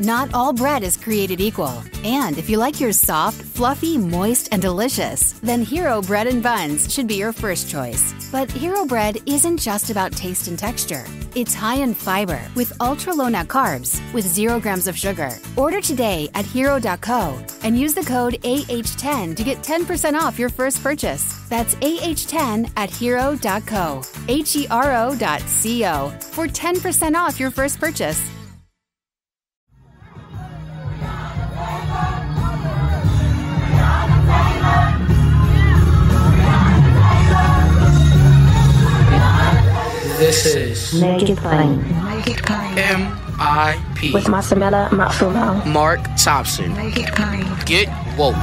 Not all bread is created equal. And if you like yours soft, fluffy, moist, and delicious, then Hero Bread and Buns should be your first choice. But Hero Bread isn't just about taste and texture. It's high in fiber with ultra low net carbs with zero grams of sugar. Order today at hero.co and use the code AH10 to get 10% off your first purchase. That's AH10 at hero.co. H E R O dot C O for 10% off your first purchase. This is Make It Plain. Naked Plane. M.I.P. With Masamela Matfumo. Mark Thompson. Make It Plain. Get woke.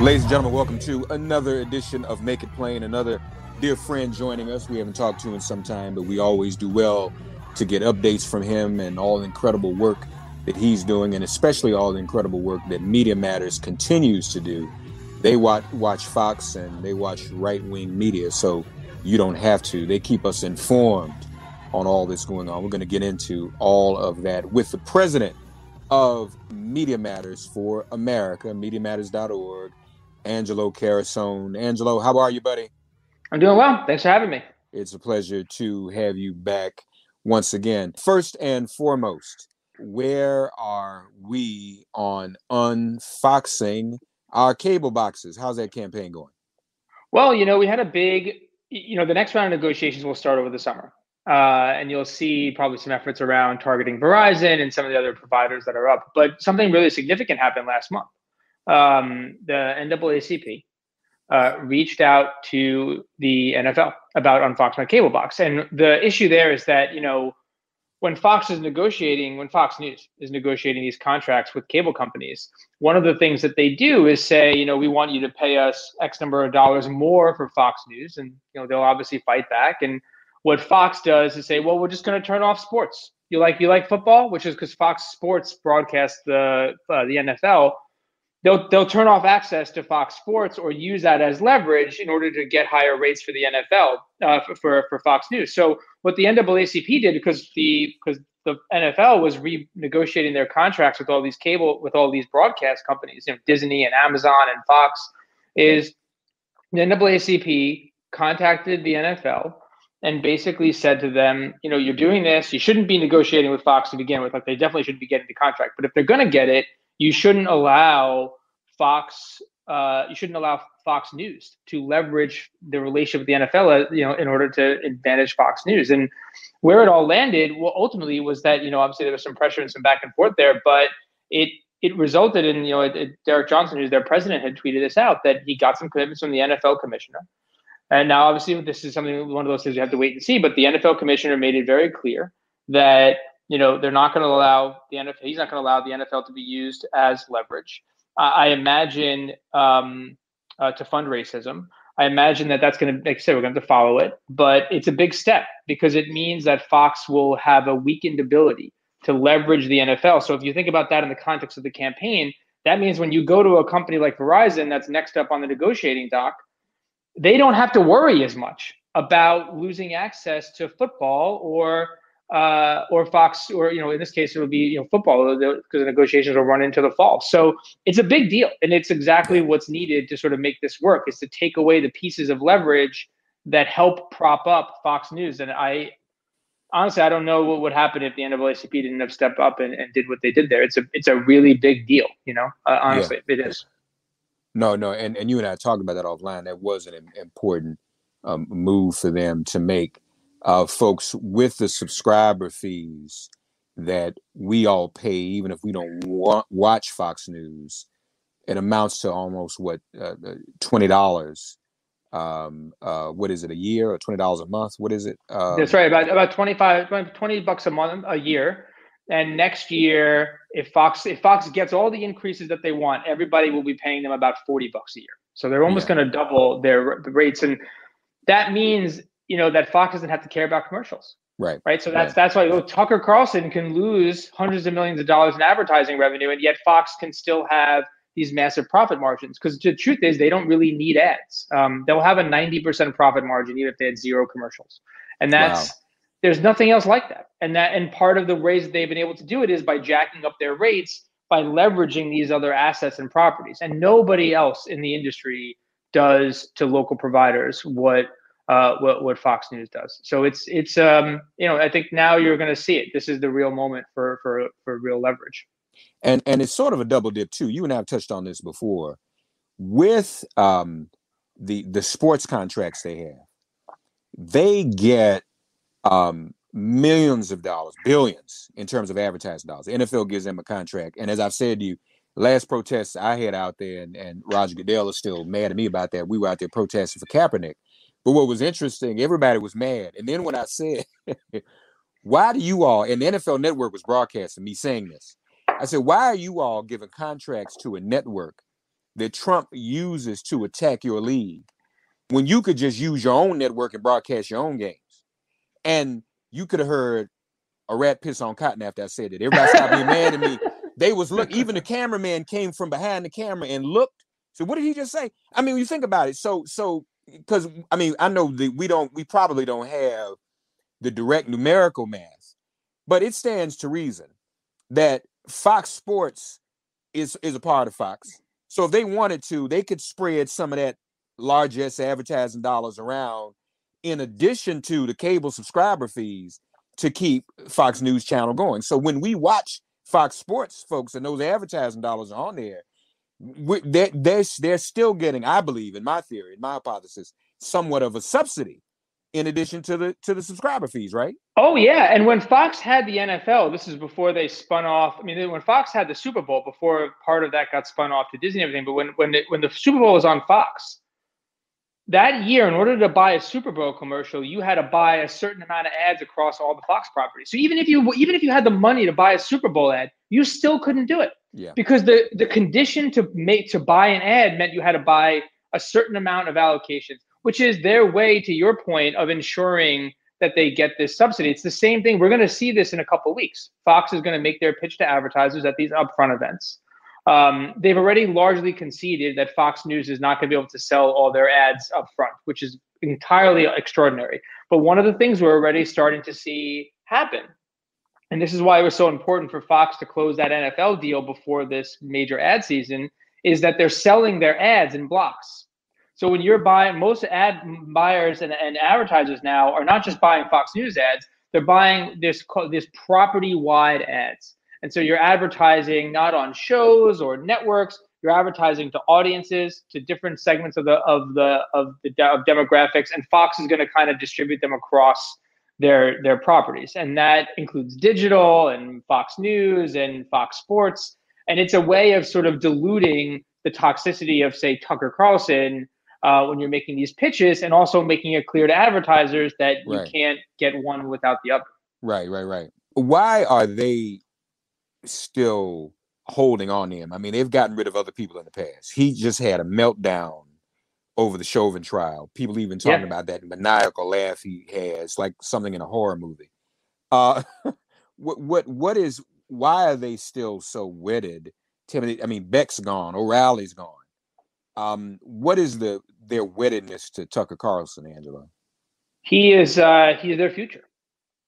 Ladies and gentlemen, welcome to another edition of Make It Plain. Another dear friend joining us. We haven't talked to in some time, but we always do well to get updates from him and all the incredible work that he's doing, and especially all the incredible work that Media Matters continues to do. They watch, watch Fox and they watch right wing media, so you don't have to. They keep us informed on all that's going on. We're going to get into all of that with the president of Media Matters for America, MediaMatters.org, Angelo Carusone. Angelo, how are you, buddy? I'm doing well. Thanks for having me. It's a pleasure to have you back once again. First and foremost, where are we on unfoxing our cable boxes? How's that campaign going? Well, you know, we had a big, you know, the next round of negotiations will start over the summer. Uh, and you'll see probably some efforts around targeting Verizon and some of the other providers that are up. But something really significant happened last month. Um, the NAACP uh, reached out to the NFL about unfox my cable box, and the issue there is that you know when Fox is negotiating, when Fox News is negotiating these contracts with cable companies, one of the things that they do is say, you know, we want you to pay us X number of dollars more for Fox News, and you know they'll obviously fight back. And what Fox does is say, well, we're just going to turn off sports. You like you like football, which is because Fox Sports broadcasts the uh, the NFL. They'll they'll turn off access to Fox Sports or use that as leverage in order to get higher rates for the NFL uh, for, for Fox News. So what the NAACP did because the because the NFL was renegotiating their contracts with all these cable with all these broadcast companies, you know, Disney and Amazon and Fox, is the NAACP contacted the NFL and basically said to them, you know, you're doing this, you shouldn't be negotiating with Fox to begin with. Like they definitely shouldn't be getting the contract. But if they're gonna get it, you shouldn't allow Fox uh, you shouldn't allow Fox News to leverage the relationship with the NFL, uh, you know, in order to advantage Fox News. And where it all landed, well, ultimately was that you know, obviously there was some pressure and some back and forth there, but it it resulted in you know, it, it, Derrick Johnson, who's their president, had tweeted this out that he got some commitments from the NFL commissioner. And now, obviously, this is something one of those things you have to wait and see. But the NFL commissioner made it very clear that you know they're not going to allow the NFL. He's not going to allow the NFL to be used as leverage. I imagine um, uh, to fund racism. I imagine that that's going to, like I said, we're going to follow it, but it's a big step because it means that Fox will have a weakened ability to leverage the NFL. So if you think about that in the context of the campaign, that means when you go to a company like Verizon that's next up on the negotiating dock, they don't have to worry as much about losing access to football or uh, or Fox, or you know, in this case, it would be you know football because the negotiations will run into the fall. So it's a big deal, and it's exactly what's needed to sort of make this work is to take away the pieces of leverage that help prop up Fox News. And I honestly, I don't know what would happen if the NAACP didn't have stepped up and, and did what they did there. It's a it's a really big deal, you know. Uh, honestly, yeah. it is. No, no, and and you and I talked about that offline. That was an important um, move for them to make uh, folks with the subscriber fees that we all pay, even if we don't wa- watch Fox News, it amounts to almost what uh, twenty dollars. Um, uh, what is it a year or twenty dollars a month? What is it? Um, That's right, about about 25, 20 bucks a month a year. And next year, if Fox if Fox gets all the increases that they want, everybody will be paying them about forty bucks a year. So they're almost yeah. going to double their rates, and that means you know that Fox doesn't have to care about commercials. Right. Right. So that's right. that's why oh, Tucker Carlson can lose hundreds of millions of dollars in advertising revenue, and yet Fox can still have these massive profit margins because the truth is they don't really need ads. Um, they'll have a 90% profit margin even if they had zero commercials. And that's wow. there's nothing else like that. And that and part of the ways that they've been able to do it is by jacking up their rates by leveraging these other assets and properties. And nobody else in the industry does to local providers what uh, what what Fox News does. So it's it's um you know I think now you're going to see it. This is the real moment for for for real leverage. And and it's sort of a double dip too. You and I have touched on this before with um the the sports contracts they have. They get um millions of dollars, billions in terms of advertising dollars. The NFL gives them a contract, and as I've said to you, last protests I had out there, and, and Roger Goodell is still mad at me about that. We were out there protesting for Kaepernick but what was interesting, everybody was mad. And then when I said, why do you all, and the NFL network was broadcasting me saying this, I said, why are you all giving contracts to a network that Trump uses to attack your league when you could just use your own network and broadcast your own games? And you could have heard a rat piss on cotton after I said it. Everybody stopped being mad at me. They was look, even the cameraman came from behind the camera and looked. So what did he just say? I mean, when you think about it, so so because I mean I know that we don't we probably don't have the direct numerical math, but it stands to reason that Fox Sports is is a part of Fox. So if they wanted to, they could spread some of that largest advertising dollars around in addition to the cable subscriber fees to keep Fox News channel going. So when we watch Fox Sports folks and those advertising dollars are on there, they're, they're, they're still getting, I believe, in my theory, in my hypothesis, somewhat of a subsidy in addition to the to the subscriber fees, right? Oh yeah, and when Fox had the NFL, this is before they spun off. I mean, when Fox had the Super Bowl, before part of that got spun off to Disney and everything. But when when when the Super Bowl was on Fox, that year, in order to buy a Super Bowl commercial, you had to buy a certain amount of ads across all the Fox properties. So even if you even if you had the money to buy a Super Bowl ad, you still couldn't do it. Yeah. Because the the condition to make to buy an ad meant you had to buy a certain amount of allocations, which is their way, to your point, of ensuring that they get this subsidy. It's the same thing. We're going to see this in a couple weeks. Fox is going to make their pitch to advertisers at these upfront events. Um, they've already largely conceded that Fox News is not going to be able to sell all their ads up front, which is entirely extraordinary. But one of the things we're already starting to see happen and this is why it was so important for Fox to close that NFL deal before this major ad season, is that they're selling their ads in blocks. So when you're buying, most ad buyers and, and advertisers now are not just buying Fox News ads, they're buying this this property wide ads. And so you're advertising not on shows or networks, you're advertising to audiences, to different segments of the of the of the of demographics, and Fox is going to kind of distribute them across their their properties, and that includes digital and Fox News and Fox Sports, and it's a way of sort of diluting the toxicity of say Tucker Carlson uh, when you're making these pitches, and also making it clear to advertisers that right. you can't get one without the other. Right, right, right. Why are they still holding on to him? I mean, they've gotten rid of other people in the past. He just had a meltdown over the Chauvin trial. People even talking yeah. about that maniacal laugh he has, like something in a horror movie. Uh, what what what is? Why are they still so wedded? Timothy, I mean, Beck's gone, O'Reilly's gone. Um, what is the their weddedness to Tucker Carlson, Angela? He is uh, he is their future.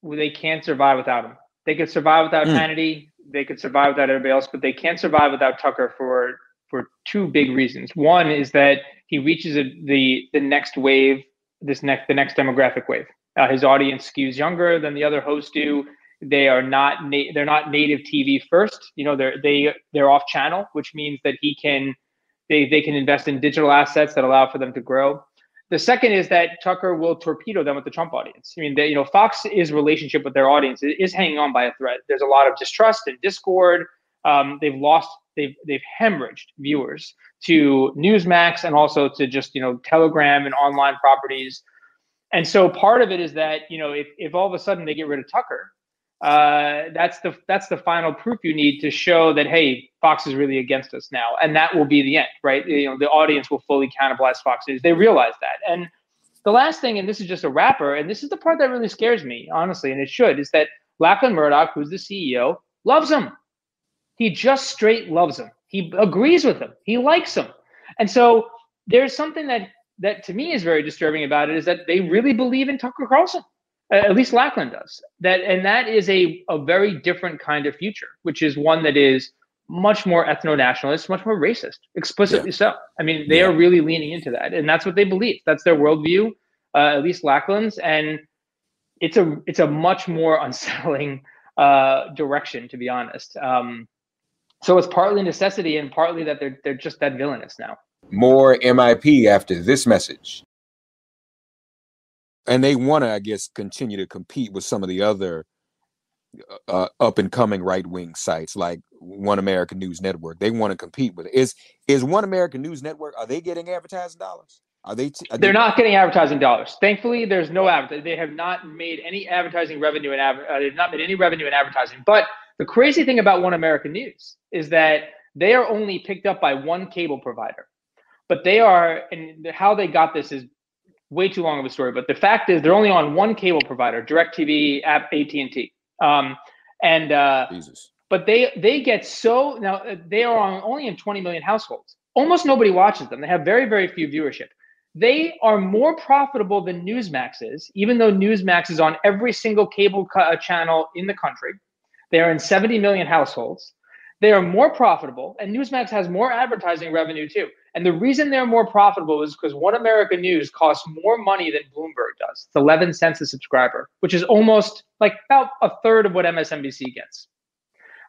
They can't survive without him. They could survive without mm. Hannity. They could survive without everybody else, but they can't survive without Tucker for for two big reasons. One is that he reaches a, the the next wave, this next the next demographic wave. Uh, his audience skews younger than the other hosts do. They are not na- they're not native TV first. You know they're they they're off channel, which means that he can they they can invest in digital assets that allow for them to grow. The second is that Tucker will torpedo them with the Trump audience. I mean, they, you know, Fox's relationship with their audience is hanging on by a thread. There's a lot of distrust and discord. Um, they've lost they've they've hemorrhaged viewers to Newsmax and also to just you know Telegram and online properties. And so part of it is that you know if, if all of a sudden they get rid of Tucker, uh, that's the that's the final proof you need to show that hey Fox is really against us now, and that will be the end, right? You know the audience will fully cannibalize Fox News. They realize that, and the last thing, and this is just a wrapper, and this is the part that really scares me, honestly, and it should, is that Lachlan Murdoch, who's the CEO, loves him. He just straight loves him. He agrees with him. He likes him. And so there's something that that to me is very disturbing about it is that they really believe in Tucker Carlson. At least Lachlan does. That and that is a a very different kind of future, which is one that is much more ethno-nationalist, much more racist, explicitly yeah. so. I mean, they yeah. are really leaning into that, and that's what they believe. That's their worldview, uh, at least Lachlan's, and it's a it's a much more unsettling uh, direction, to be honest. Um, so it's partly necessity and partly that they're they're just that villainous now. More MIP after this message. And they want to, I guess, continue to compete with some of the other uh, up and coming right wing sites like One American News Network. They want to compete with it. Is is One American News Network? Are they getting advertising dollars? Are they? T- are They're they- not getting advertising dollars. Thankfully, there's no advertising. They have not made any advertising revenue in adver- uh, They've not made any revenue in advertising. But the crazy thing about One American News is that they are only picked up by one cable provider. But they are, and how they got this is way too long of a story. But the fact is, they're only on one cable provider, DirecTV, app AT and T. Um, and uh, Jesus. But they they get so now uh, they are on only in 20 million households. Almost nobody watches them. They have very very few viewership. They are more profitable than Newsmax is, even though Newsmax is on every single cable uh, channel in the country. They are in 70 million households. They are more profitable, and Newsmax has more advertising revenue too. And the reason they're more profitable is because One America News costs more money than Bloomberg does. It's 11 cents a subscriber, which is almost like about a third of what MSNBC gets.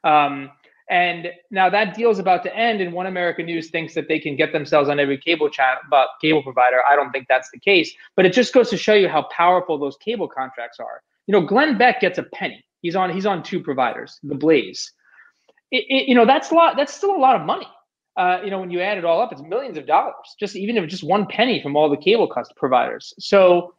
Um, and now that deal is about to end, and One America News thinks that they can get themselves on every cable channel, but cable provider. I don't think that's the case. But it just goes to show you how powerful those cable contracts are. You know, Glenn Beck gets a penny. He's on he's on two providers, the Blaze. It, it, you know, that's a lot. That's still a lot of money. Uh, you know, when you add it all up, it's millions of dollars. Just even if just one penny from all the cable cost providers. So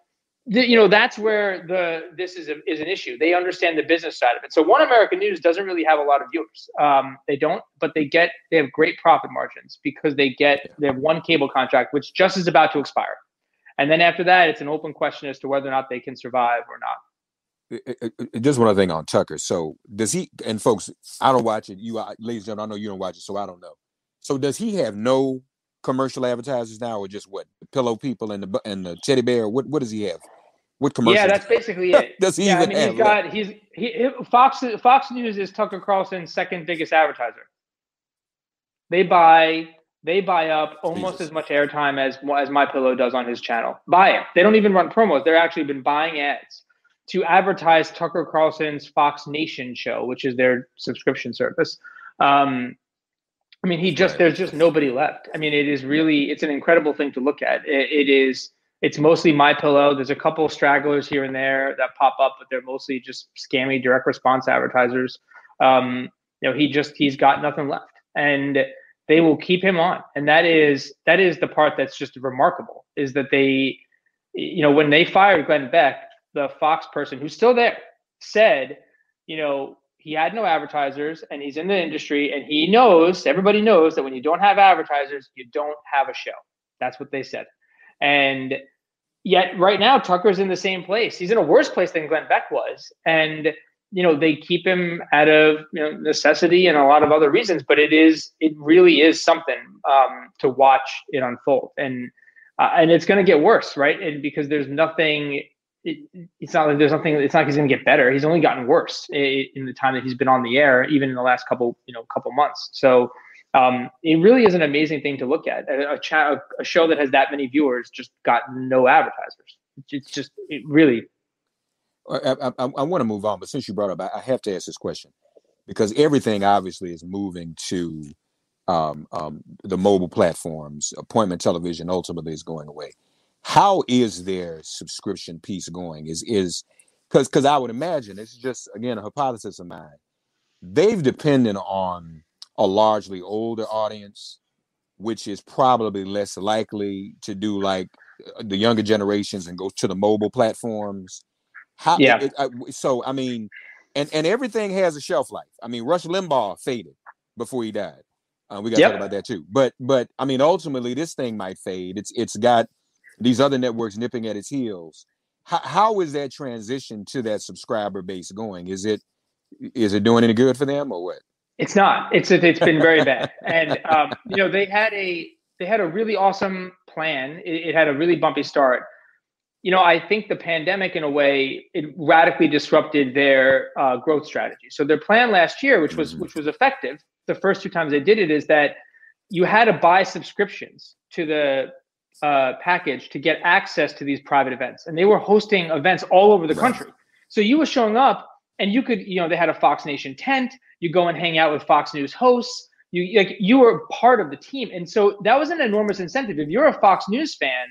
you know that's where the this is a, is an issue. They understand the business side of it. So One American News doesn't really have a lot of viewers. Um, they don't, but they get they have great profit margins because they get they have one cable contract which just is about to expire, and then after that, it's an open question as to whether or not they can survive or not. Just one other thing on Tucker. So does he? And folks, I don't watch it. You, ladies and gentlemen, I know you don't watch it, so I don't know. So does he have no commercial advertisers now, or just what the pillow people and the and the teddy bear? What what does he have? What commercial? Yeah, that's basically it. Does he yeah, even I mean, he's got he's he, Fox Fox News is Tucker Carlson's second biggest advertiser. They buy they buy up almost Jesus. as much airtime as as My Pillow does on his channel. Buy it. They don't even run promos. They're actually been buying ads to advertise Tucker Carlson's Fox Nation show, which is their subscription service. Um, I mean, he just right. there's just nobody left. I mean, it is really it's an incredible thing to look at. it, it is it's mostly my pillow. There's a couple stragglers here and there that pop up, but they're mostly just scammy direct response advertisers. Um, you know, he just he's got nothing left, and they will keep him on. And that is that is the part that's just remarkable is that they, you know, when they fired Glenn Beck, the Fox person who's still there said, you know, he had no advertisers and he's in the industry and he knows everybody knows that when you don't have advertisers, you don't have a show. That's what they said. And yet, right now, Tucker's in the same place. He's in a worse place than Glenn Beck was. And you know they keep him out of you know necessity and a lot of other reasons but it is it really is something um, to watch it unfold and uh, and it's going to get worse right and because there's nothing it, it's not like there's nothing it's not like he's going to get better he's only gotten worse in, the time that he's been on the air even in the last couple you know couple months so um, it really is an amazing thing to look at. A, a, cha- a, show that has that many viewers just got no advertisers. It's just it really. I, I, I want to move on, but since you brought up, I, I have to ask this question because everything obviously is moving to um, um, the mobile platforms. Appointment television ultimately is going away. How is their subscription piece going? Is is because because I would imagine it's just again a hypothesis of mine. They've depended on a largely older audience, which is probably less likely to do like uh, the younger generations and go to the mobile platforms. How, yeah. It, so I mean, and and everything has a shelf life. I mean, Rush Limbaugh faded before he died. Uh, we got to yep. talk about that too. But but I mean, ultimately, this thing might fade. It's it's got these other networks nipping at its heels. How, how is that transition to that subscriber base going? Is it is it doing any good for them or what? It's not. It's it's been very bad, and um, you know they had a they had a really awesome plan. It, it, had a really bumpy start. You know, I think the pandemic, in a way, it radically disrupted their uh, growth strategy. So their plan last year, which was mm-hmm. which was effective, the first two times they did it, is that you had to buy subscriptions to the uh, package to get access to these private events, and they were hosting events all over the right. country. So you were showing up, and you could, you know, they had a Fox Nation tent. You go and hang out with Fox News hosts. You like you were part of the team, and so that was an enormous incentive. If you're a Fox News fan,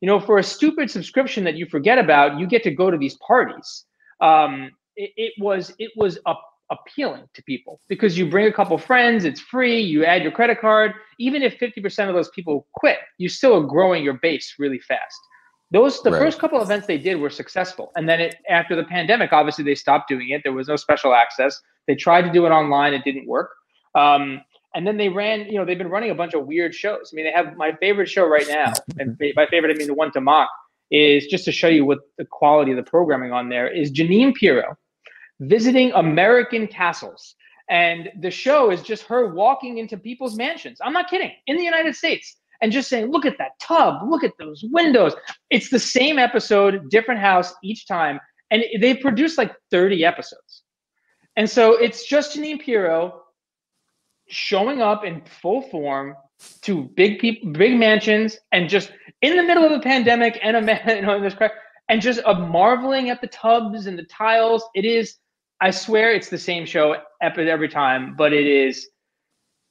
you know, for a stupid subscription that you forget about, you get to go to these parties. Um, it, it was it was a appealing to people because you bring a couple friends, it's free, you add your credit card. Even if 50% of those people quit, you still are growing your base really fast. Those the right. first couple events they did were successful. And then it, after the pandemic, obviously they stopped doing it. There was no special access. They tried to do it online, it didn't work. Um, and then they ran, you know, they've been running a bunch of weird shows. I mean, they have my favorite show right now, and my favorite I mean the one to mock, is just to show you what the quality of the programming on there is Jeanine Pirro visiting American castles. And the show is just her walking into people's mansions. I'm not kidding, in the United States, and just saying, look at that tub, look at those windows. It's the same episode, different house each time. And they produced like 30 episodes. And so it's just Jeanine Pirro showing up in full form to big people, big mansions, and just in the middle of a pandemic and a man, you know, and just a marveling at the tubs and the tiles. It is I swear it's the same show every time, but it is,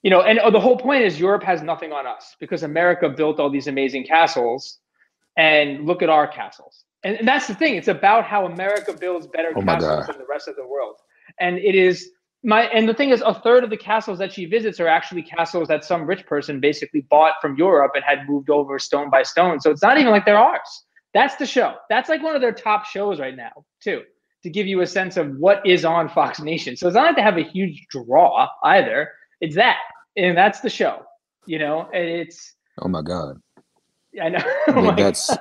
you know, and oh, the whole point is Europe has nothing on us because America built all these amazing castles, and look at our castles. And, and that's the thing; it's about how America builds better oh castles than the rest of the world. And it is my and the thing is, a third of the castles that she visits are actually castles that some rich person basically bought from Europe and had moved over stone by stone. So it's not even like they're ours. That's the show. That's like one of their top shows right now, too to give you a sense of what is on Fox Nation. So it's not like they have a huge draw either. It's that, and that's the show. You know, and it's. Oh my god. I know. I mean, oh that's.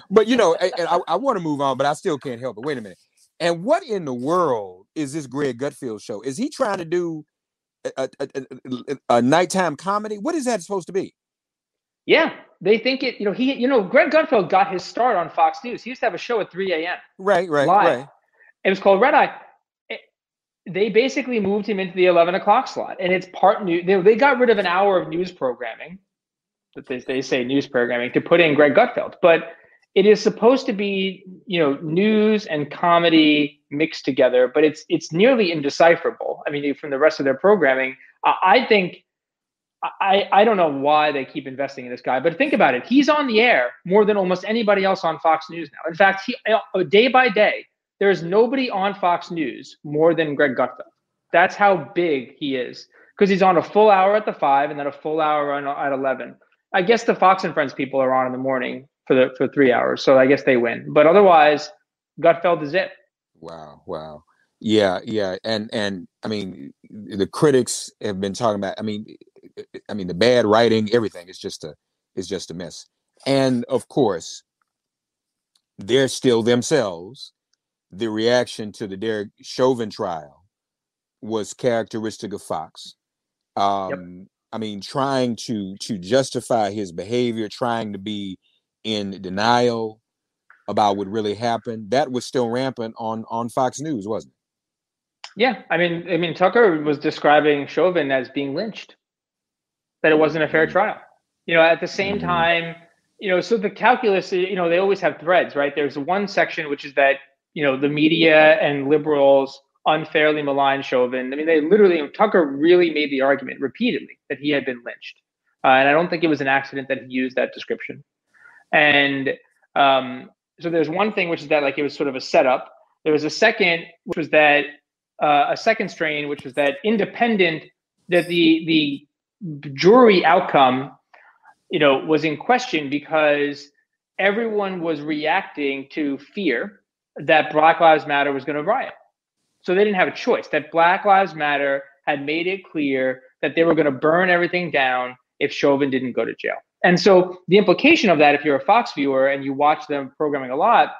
but you know, I, I, I want to move on, but I still can't help it. Wait a minute. And what in the world is this Greg Gutfeld show? Is he trying to do a, a, a, a nighttime comedy? What is that supposed to be? Yeah, they think it. You know, he. You know, Greg Gutfeld got his start on Fox News. He used to have a show at 3 a.m. Right, right, live. right. It was called Red Eye. It, they basically moved him into the 11 o'clock slot, and it's part new. They, they got rid of an hour of news programming, that they, they say news programming, to put in Greg Gutfeld. But it is supposed to be, you know, news and comedy mixed together, but it's it's nearly indecipherable. I mean, from the rest of their programming, I think I, I don't know why they keep investing in this guy, but think about it. He's on the air more than almost anybody else on Fox News now. In fact, he, uh, day by day, there's nobody on Fox News more than Greg Gutfeld. That's how big he is because he's on a full hour at the five and then a full hour on, at 11. I guess the Fox and Friends people are on in the morning for the for three hours, so I guess they win. But otherwise, Gutfeld is it. Wow, wow, yeah, yeah, and and I mean, the critics have been talking about. I mean, I mean, the bad writing, everything is just a is just a mess. And of course, they're still themselves. The reaction to the Derek Chauvin trial was characteristic of Fox. Um, yep. I mean, trying to to justify his behavior, trying to be in denial about what really happened. That was still rampant on on Fox News, wasn't it? Yeah, I mean, I mean, Tucker was describing Chauvin as being lynched that it wasn't a fair trial. You know, at the same mm-hmm. time, you know, so the calculus, you know, they always have threads, right? There's one section which is that, you know, the media and liberals unfairly malign Chauvin. I mean, they literally, Tucker really made the argument repeatedly that he had been lynched. Uh, and I don't think it was an accident that he used that description. And um, so there's one thing, which is that like it was sort of a setup. There was a second, which was that uh, a second strain, which was that independent, that the the jury outcome, you know, was in question because everyone was reacting to fear that Black Lives Matter was going to riot. So they didn't have a choice. That Black Lives Matter had made it clear that they were going to burn everything down if Chauvin didn't go to jail. And so the implication of that, if you're a Fox viewer and you watch them programming a lot,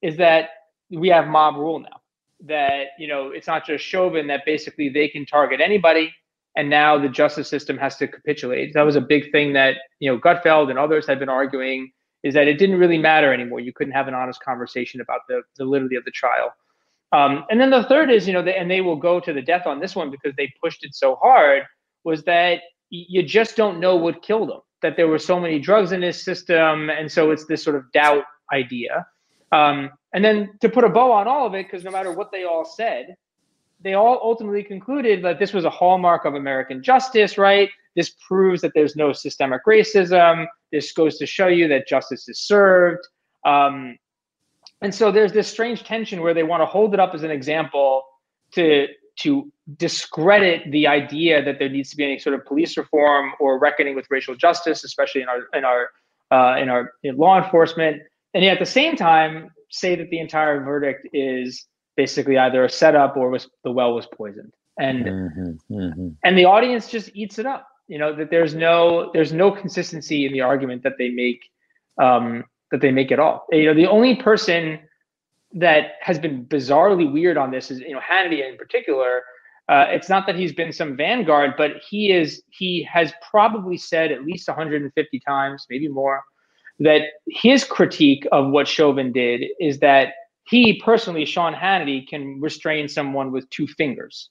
is that we have mob rule now. that you know it's not just Chauvin that basically they can target anybody, and now the justice system has to capitulate. That was a big thing that you know Gutfeld and others had been arguing is that it didn't really matter anymore. You couldn't have an honest conversation about the validity of the trial. Um, and then the third is, you know, the, and they will go to the death on this one because they pushed it so hard, was that you just don't know what killed him. That there were so many drugs in his system, and so it's this sort of doubt idea. Um, and then to put a bow on all of it, because no matter what they all said, they all ultimately concluded that this was a hallmark of American justice, right? This proves that there's no systemic racism. This goes to show you that justice is served. Um, and so there's this strange tension where they want to hold it up as an example to to discredit the idea that there needs to be any sort of police reform or reckoning with racial justice, especially in our in our uh, in our in law enforcement, and yet at the same time say that the entire verdict is basically either a setup or was the well was poisoned, and mm-hmm, mm-hmm. and the audience just eats it up. You know that there's no there's no consistency in the argument that they make um, that they make at all. You know, the only person that has been bizarrely weird on this is you know Hannity in particular. Uh, it's not that he's been some vanguard, but he is he has probably said at least 150 times, maybe more, that his critique of what Chauvin did is that he personally, Sean Hannity, can restrain someone with two fingers,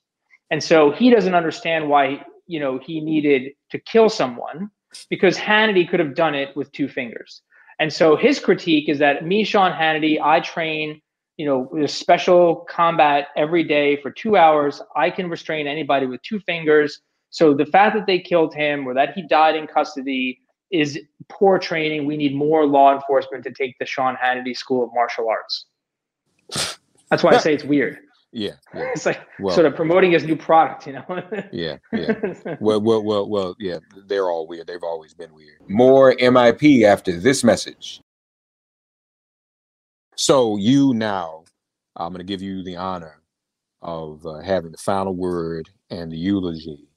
and so he doesn't understand why you know he needed to kill someone because Hannity could have done it with two fingers. And so his critique is that me, Sean Hannity, I train, you know, special combat every day for two hours. I can restrain anybody with two fingers. So the fact that they killed him or that he died in custody is poor training. We need more law enforcement to take the Sean Hannity School of Martial Arts. That's why I say it's weird. Yeah, yeah. It's like well, sort of promoting his new product, you know. yeah, yeah. Well, well, well, well, yeah. They're all weird. They've always been weird. More MIP after this message. So you now, I'm going to give you the honor of uh, having the final word and the eulogy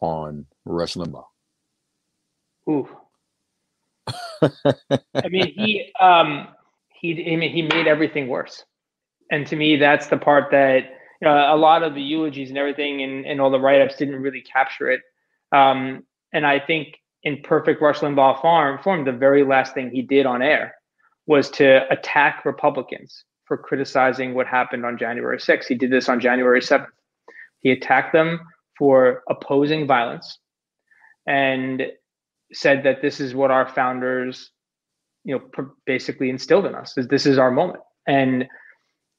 on Rush Limbaugh. Ooh. I mean, he, um, he, I mean, he made everything worse and to me, that's the part that you know, a lot of the eulogies and everything and, and all the write ups didn't really capture it. Um, and I think in perfect Rush Limbaugh farm form, the very last thing he did on air was to attack Republicans for criticizing what happened on January 6th. He did this on January 7th. He attacked them for opposing violence and said that this is what our founders, you know, basically instilled in us. Is this is our moment. And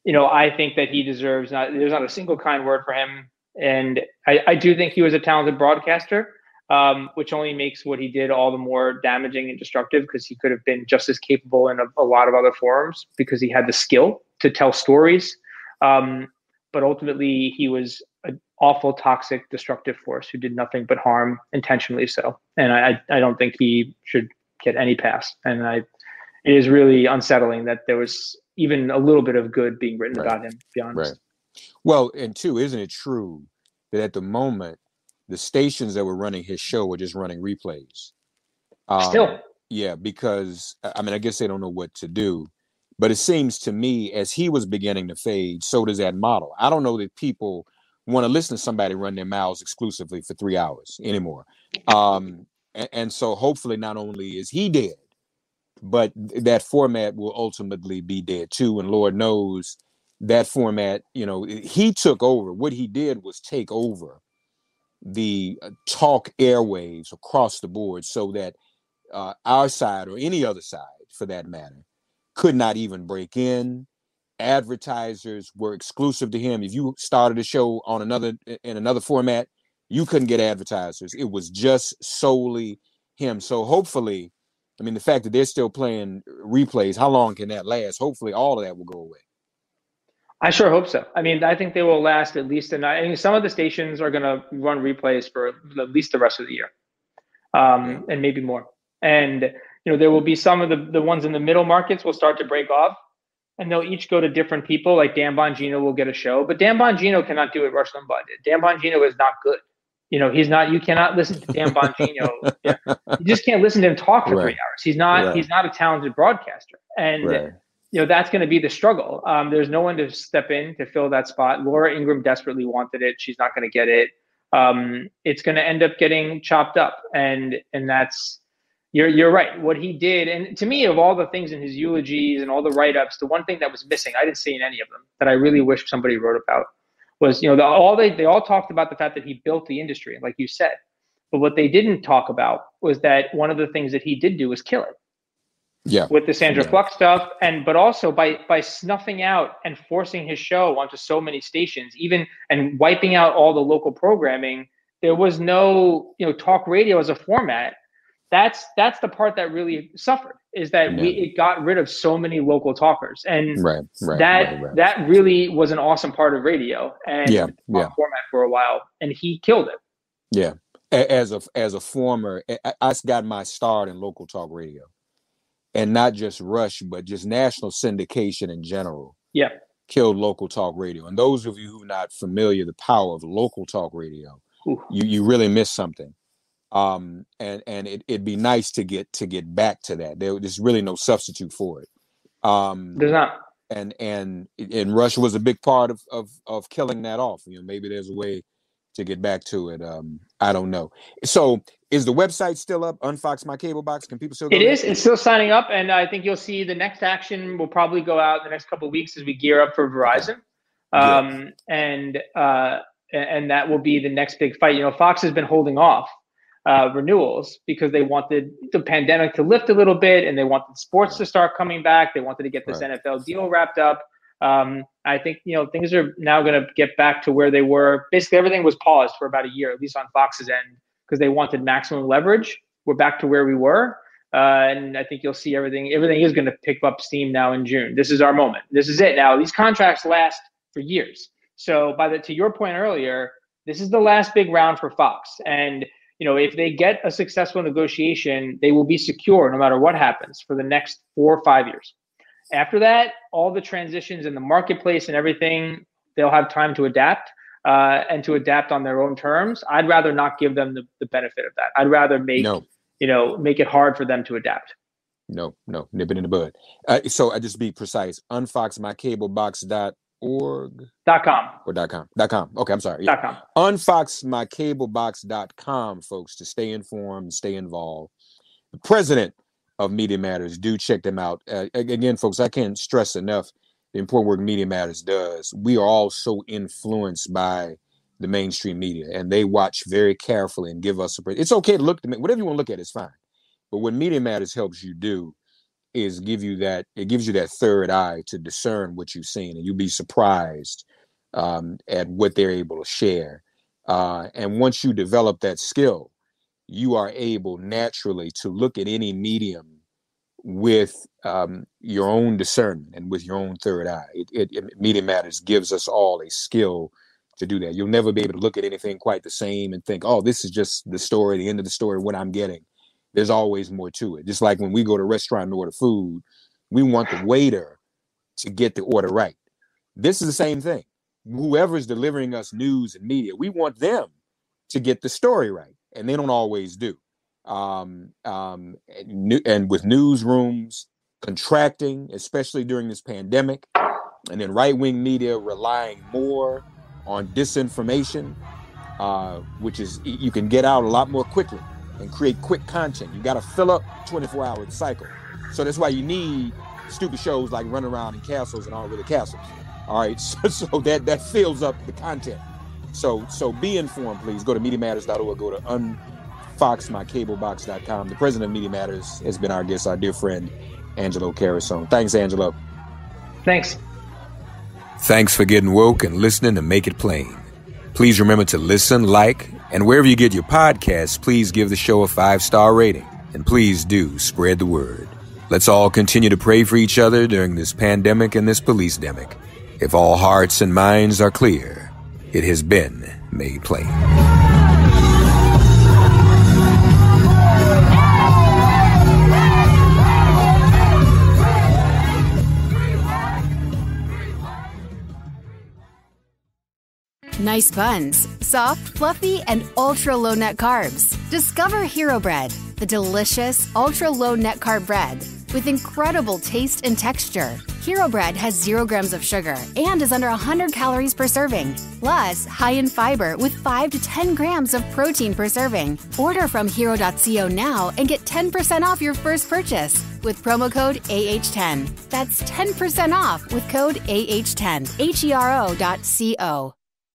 you know, I think that he deserves not. There's not a single kind word for him, and I, I do think he was a talented broadcaster, um, which only makes what he did all the more damaging and destructive because he could have been just as capable in a, a, lot of other forums because he had the skill to tell stories. Um, but ultimately, he was an awful, toxic, destructive force who did nothing but harm intentionally. So, and I, I don't think he should get any pass. And I, it is really unsettling that there was even a little bit of good being written right. about him. To be honest. Right. Well, and two, isn't it true that at the moment the stations that were running his show were just running replays? Um, Still. Yeah, because I mean, I guess they don't know what to do. But it seems to me, as he was beginning to fade, so does that model. I don't know that people want to listen to somebody run their mouths exclusively for three hours anymore. Um, and, and so hopefully, not only is he dead, but that format will ultimately be dead too. And Lord knows that format, you know, he took over. What he did was take over the uh, talk airwaves across the board so that uh, our side or any other side for that matter could not even break in advertisers were exclusive to him if you started a show on another in another format you couldn't get advertisers it was just solely him so hopefully I mean, the fact that they're still playing replays, how long can that last? Hopefully, all of that will go away. I sure hope so. I mean, I think they will last at least a night. I mean, some of the stations are going to run replays for at least the rest of the year, um, and maybe more. And you know, there will be some of the the ones in the middle markets will start to break off, and they'll each go to different people. Like Dan Bongino will get a show, but Dan Bongino cannot do what Rush Limbaugh did. Dan Bongino is not good. You know, he's not. You cannot listen to Dan Bongino. you just can't listen to him talk for right. three hours. He's not. Right. He's not a talented broadcaster. And right. you know that's going to be the struggle. Um, there's no one to step in to fill that spot. Laura Ingraham desperately wanted it. She's not going to get it. Um, it's going to end up getting chopped up, and and that's you're you're right. What he did, and to me, of all the things in his eulogies and all the write ups, the one thing that was missing, I didn't see in any of them that I really wish somebody wrote about was you know the, all they they all talked about the fact that he built the industry, like you said, but what they didn't talk about was that one of the things that he did do was kill it yeah with the Sandra yeah. Fluke stuff, and but also by by snuffing out and forcing his show onto so many stations, even and wiping out all the local programming. There was no you know talk radio as a format. That's that's the part that really suffered is that we it got rid of so many local talkers, and right right that right, that really was an awesome part of radio and Yeah, yeah. format for a while, and he killed it. Yeah, as a as a former, I, I got my start in local talk radio, and not just Rush, but just national syndication in general. Yeah. killed local talk radio. And those of you who are not familiar, the power of local talk radio, Ooh. you you really miss something. Um, and and it, it'd be nice to get to get back to that. There, there's really no substitute for it. Um, There's not. and and and Russia was a big part of of of killing that off. You know, maybe there's a way to get back to it. Um, I don't know. So, is the website still up? Unfox my cable box. Can people still? Go It there? is. It's still signing up, and I think you'll see the next action will probably go out in the next couple of weeks as we gear up for Verizon, um, and uh, and that will be the next big fight. You know, Fox has been holding off uh, renewals because they wanted the pandemic to lift a little bit, and they wanted sports to start coming back. They wanted to get this Right. NFL deal wrapped up. Um, I think you know things are now going to get back to where they were. Basically, everything was paused for about a year, at least on Fox's end, because they wanted maximum leverage. We're back to where we were, uh, and I think you'll see everything. Everything is going to pick up steam now in June. This is our moment. This is it. Now these contracts last for years. So by the to your point earlier, this is the last big round for Fox, and you know if they get a successful negotiation, they will be secure no matter what happens for the next four or five years. After that, all the transitions in the marketplace and everything, they'll have time to adapt uh, and to adapt on their own terms. I'd rather not give them the, the benefit of that. I'd rather make No, you know make it hard for them to adapt. no, no. Nip it in the bud. Uh, so I just be precise. Unfox my cable box Dot com. or dot com. Dot com. Okay, I'm sorry. Yeah. Dot com. unfoxmycablebox.com, folks, to stay informed stay involved. The president of Media Matters, do check them out. Uh, again, folks, I can't stress enough the important work Media Matters does. We are all so influenced by the mainstream media, and they watch very carefully and give us a. It's okay to look to me, whatever you want to look at is fine. But what Media Matters helps you do is give you that it gives you that third eye to discern what you've seen, and you'll be surprised um, at what they're able to share. Uh, and once you develop that skill, you are able naturally to look at any medium with um, your own discernment and with your own third eye. It, it, it- Media Matters gives us all a skill to do that. You'll never be able to look at anything quite the same and think, oh, this is just the story, the end of the story, what I'm getting. There's always more to it. Just like when we go to a restaurant and order food, we want the waiter to get the order right. This is the same thing. Whoever is delivering us news and media, we want them to get the story right, and they don't always do. Um, um, and, and with newsrooms contracting, especially during this pandemic, and then right wing media relying more on disinformation, uh, which is you can get out a lot more quickly and create quick content. You got to fill up 24 hour cycle. So that's why you need stupid shows like Run Around in Castles and Aren't Really Castles. All right, so, so that that fills up the content. So so be informed, please. Go to MediaMatters.org. Go to unfoxmycablebox.com. The president of Media Matters has been our guest, our dear friend Angelo Carusone. Thanks, Angelo. Thanks. Thanks for getting woke and listening to Make It Plain. Please remember to listen, like, and wherever you get your podcasts, please give the show a five star rating. And please do spread the word. Let's all continue to pray for each other during this pandemic and this police demic. If all hearts and minds are clear, it has been made plain. Nice buns, soft, fluffy, and ultra low net carbs. Discover Hero Bread, the delicious ultra low net carb bread with incredible taste and texture. Hero Bread has zero grams of sugar and is under 100 calories per serving. Plus, high in fiber with 5 to 10 grams of protein per serving. Order from hero.co now and get 10% off your first purchase with promo code AH10. That's 10% off with code AH10. H E R O dot C O.